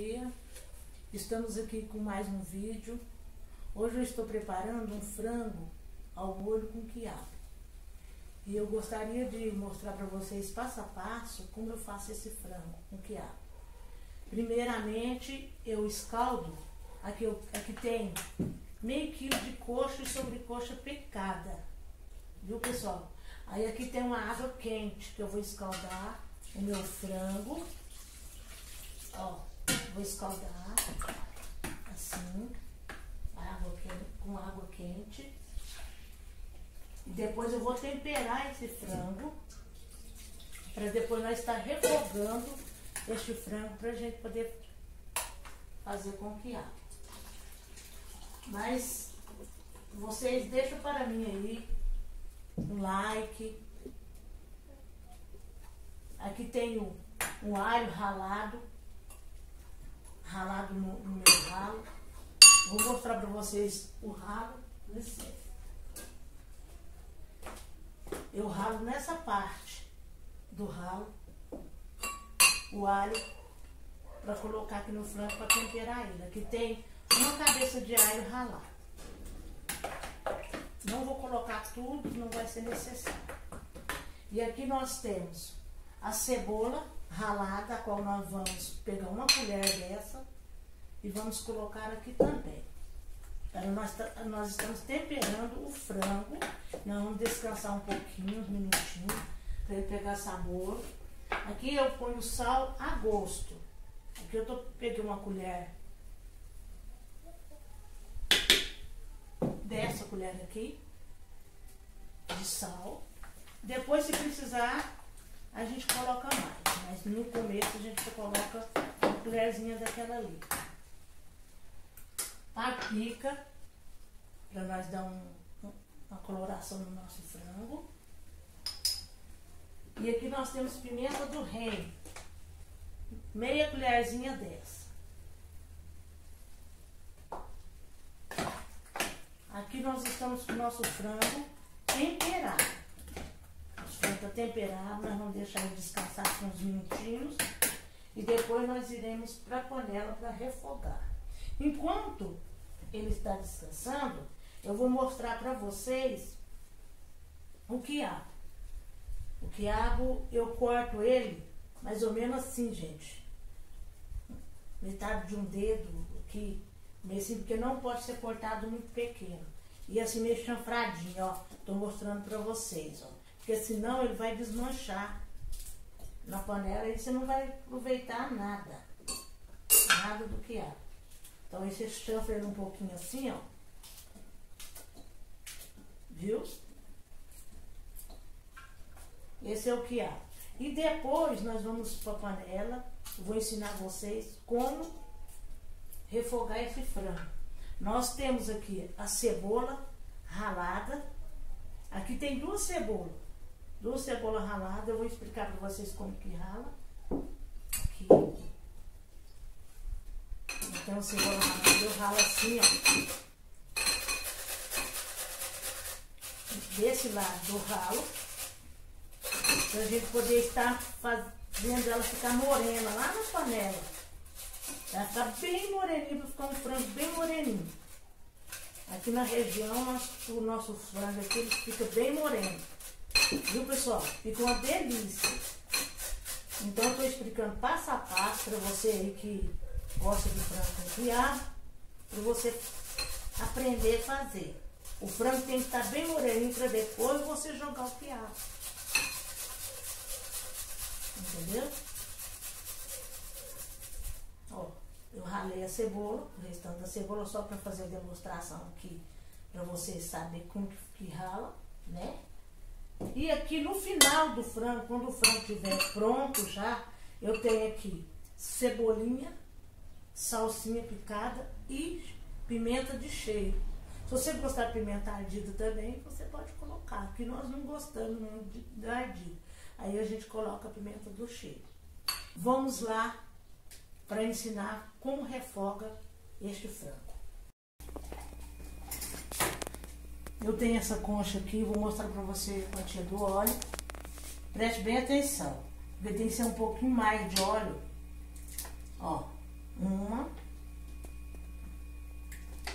dia, estamos aqui com mais um vídeo. Hoje eu estou preparando um frango ao molho com quiabo. E eu gostaria de mostrar para vocês passo a passo como eu faço esse frango com quiabo. Primeiramente, eu escaldo, aqui, eu, aqui tem meio quilo de coxa e sobrecoxa picada. Viu, pessoal? Aí aqui tem uma água quente que eu vou escaldar o meu frango. Ó, Vou escaldar assim, água quente, com água quente. E depois eu vou temperar esse frango para depois nós estar refogando este frango para a gente poder fazer com quiabo. Mas vocês deixam para mim aí um like. Aqui tem um, um alho ralado ralado no, no meu ralo. Vou mostrar para vocês o ralo. Eu ralo nessa parte do ralo o alho para colocar aqui no frango para temperar ele. Aqui tem uma cabeça de alho ralado. Não vou colocar tudo, não vai ser necessário. E aqui nós temos a cebola ralada, a qual nós vamos pegar uma colher dessa e vamos colocar aqui também. Nós, nós estamos temperando o frango, nós vamos descansar um pouquinho, uns minutinhos, para ele pegar sabor. Aqui eu ponho sal a gosto. Aqui eu tô, peguei uma colher dessa colher aqui de sal. Depois, se precisar, a gente coloca mais. Mas no começo a gente coloca uma colherzinha daquela ali. Paprika, para nós dar um, uma coloração no nosso frango. E aqui nós temos pimenta do reino. Meia colherzinha dessa. Aqui nós estamos com o nosso frango temperado para temperar, nós vamos deixar ele descansar por uns minutinhos e depois nós iremos para a panela para refogar. Enquanto ele está descansando, eu vou mostrar para vocês o quiabo. O quiabo eu corto ele mais ou menos assim, gente. Metade de um dedo aqui, assim, porque não pode ser cortado muito pequeno. E assim meio chanfradinho, ó. Tô mostrando para vocês, ó. Porque senão ele vai desmanchar na panela e você não vai aproveitar nada. Nada do que há. Então esse chanfre ele um pouquinho assim, ó. Viu? Esse é o que há. E depois nós vamos para a panela. Vou ensinar vocês como refogar esse frango. Nós temos aqui a cebola ralada. Aqui tem duas cebolas do cebola ralada. Eu vou explicar para vocês como que rala. Aqui. Então, cebola ralada eu ralo assim, ó. Desse lado do ralo. Pra gente poder estar fazendo ela ficar morena lá na panela. Ela ficar bem moreninha, para ficar um frango bem moreninho. Aqui na região, o nosso frango aqui ele fica bem moreno. Viu, pessoal? Fica uma delícia. Então, eu tô explicando passo a passo para você aí que gosta de frango com para você aprender a fazer. O frango tem que estar tá bem moreninho para depois você jogar o quiabo. Entendeu? Ó, eu ralei a cebola, o restante da cebola só para fazer a demonstração aqui, para vocês saberem como que rala, né? E aqui no final do frango, quando o frango estiver pronto já, eu tenho aqui cebolinha, salsinha picada e pimenta de cheiro. Se você gostar de pimenta ardida também, você pode colocar. Aqui nós não gostamos muito de ardida. Aí a gente coloca a pimenta do cheiro. Vamos lá para ensinar como refoga este frango. Eu tenho essa concha aqui, vou mostrar para você a quantia do óleo. Preste bem atenção, porque tem que ser um pouquinho mais de óleo. Ó, uma,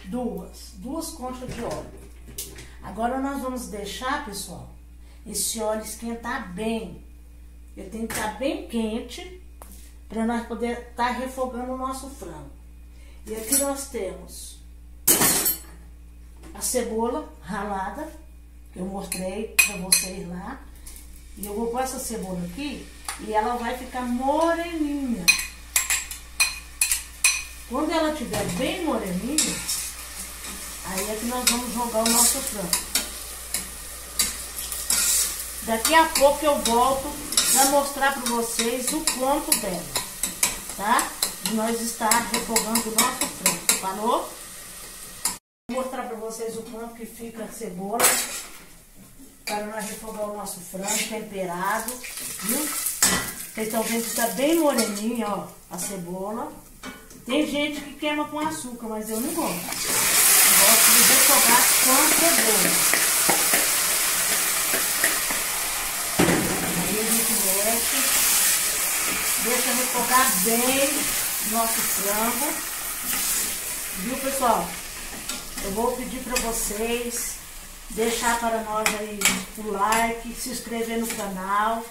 duas, duas conchas de óleo. Agora nós vamos deixar, pessoal, esse óleo esquentar bem. Ele tem que estar bem quente para nós poder estar refogando o nosso frango. E aqui nós temos a cebola ralada, que eu mostrei para vocês lá. E eu vou pôr essa cebola aqui e ela vai ficar moreninha. Quando ela estiver bem moreninha, aí é que nós vamos jogar o nosso frango. Daqui a pouco eu volto para mostrar para vocês o ponto dela, tá? De nós estar refogando o nosso frango, falou? Vocês o ponto que fica a cebola para nós refogar o nosso frango temperado, viu? Vocês estão vendo que está bem moreninha, ó, a cebola. Tem gente que queima com açúcar, mas eu não gosto. Eu gosto de refogar com a cebola. Aí a gente mexe. Deixa refogar bem nosso frango. Viu, pessoal? Eu vou pedir para vocês deixar para nós aí o like, se inscrever no canal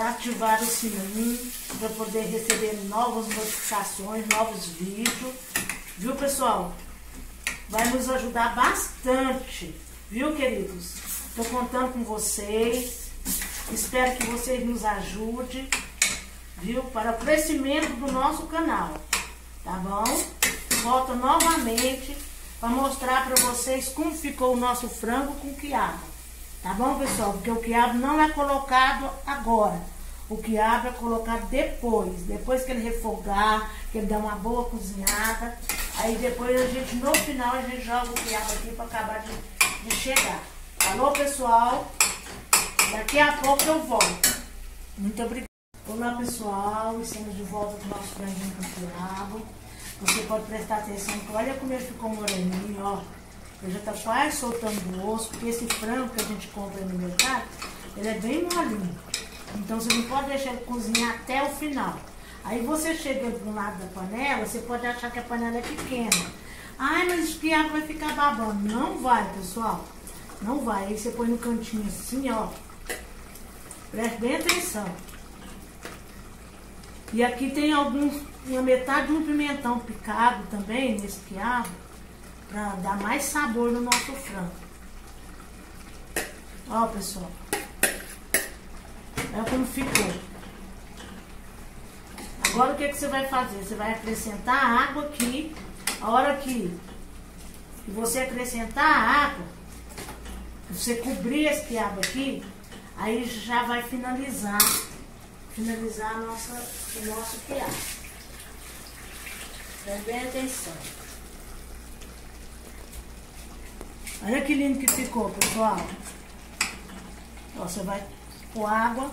ativar o sininho para poder receber novas notificações, novos vídeos. Viu, pessoal? Vai nos ajudar bastante. Viu, queridos? Estou contando com vocês. Espero que vocês nos ajudem, viu? Para o crescimento do nosso canal. Tá bom? Volto novamente para mostrar para vocês como ficou o nosso frango com quiabo. Tá bom, pessoal? Porque o quiabo não é colocado agora. O quiabo é colocado depois. Depois que ele refogar, que ele dá uma boa cozinhada. Aí depois a gente, no final, a gente joga o quiabo aqui para acabar de, de chegar. Alô, pessoal? Daqui a pouco eu volto. Muito obrigada. Olá, pessoal. Estamos de volta com o nosso franguinho com quiabo. Você pode prestar atenção que olha como ele ficou moreninho, ó. Ele já está quase soltando o osso, porque esse frango que a gente compra no mercado, ele é bem molinho. Então você não pode deixar ele cozinhar até o final. Aí você chega do lado da panela, você pode achar que a panela é pequena. Ai, mas quiabo vai ficar babando. Não vai, pessoal. Não vai. Aí você põe no cantinho assim, ó. Preste bem atenção. E aqui tem alguns, uma metade de um pimentão picado também nesse quiabo para dar mais sabor no nosso frango. Ó, pessoal. Olha como ficou. Agora o que, que você vai fazer? Você vai acrescentar água aqui. A hora que, você acrescentar a água, você cobrir esse quiabo aqui, aí já vai finalizar, finalizar nossa, o nosso quiabo. Preste bem atenção. Olha que lindo que ficou, pessoal. Você vai pôr água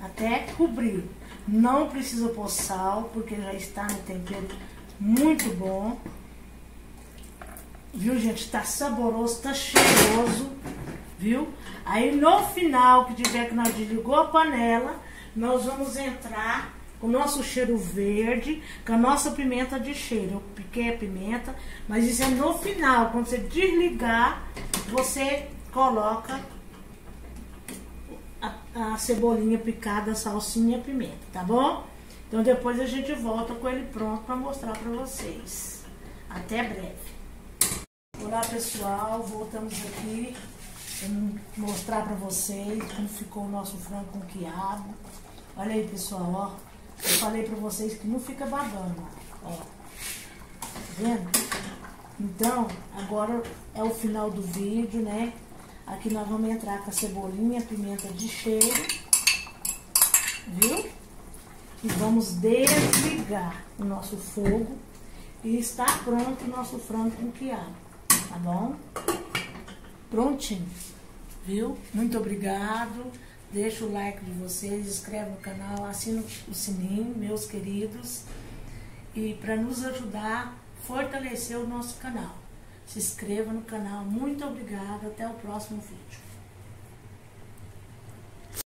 até cobrir. Não precisa pôr sal, porque já está no tempero muito bom. Viu, gente? Está saboroso, está cheiroso, viu? Aí no final, que tiver que nós desligou a panela, nós vamos entrar o nosso cheiro verde, com a nossa pimenta de cheiro. Eu piquei a pimenta, mas isso é no final. Quando você desligar, você coloca a, a cebolinha picada, a salsinha e a pimenta, tá bom? Então depois a gente volta com ele pronto para mostrar para vocês. Até breve. Olá pessoal, voltamos aqui para mostrar para vocês como ficou o nosso frango com quiabo. Olha aí pessoal, ó. Eu falei pra vocês que não fica babando, ó. Tá vendo? Então, agora é o final do vídeo, né? Aqui nós vamos entrar com a cebolinha, pimenta de cheiro, viu? E vamos desligar o nosso fogo e está pronto o nosso frango com quiabo, tá bom? Prontinho, viu? Muito obrigado. Deixa o like de vocês, inscreve no canal, assina o sininho, meus queridos. E para nos ajudar fortalecer o nosso canal. Se inscreva no canal. Muito obrigada. Até o próximo vídeo.